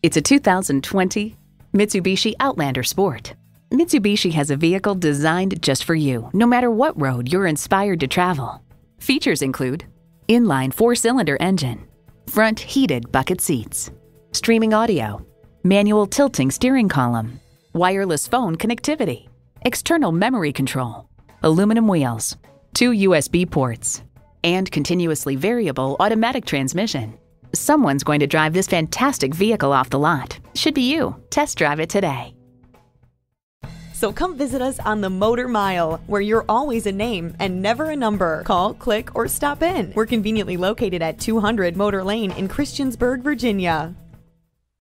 It's a 2020 Mitsubishi Outlander Sport. Mitsubishi has a vehicle designed just for you, no matter what road you're inspired to travel. Features include inline four cylinder engine, front heated bucket seats, streaming audio, manual tilting steering column, wireless phone connectivity, external memory control, aluminum wheels, two USB ports, and continuously variable automatic transmission. Someone's going to drive this fantastic vehicle off the lot. Should be you. Test drive it today. So come visit us on the Motor Mile, where you're always a name and never a number. Call, click, or stop in. We're conveniently located at 200 Motor Lane in Christiansburg, Virginia.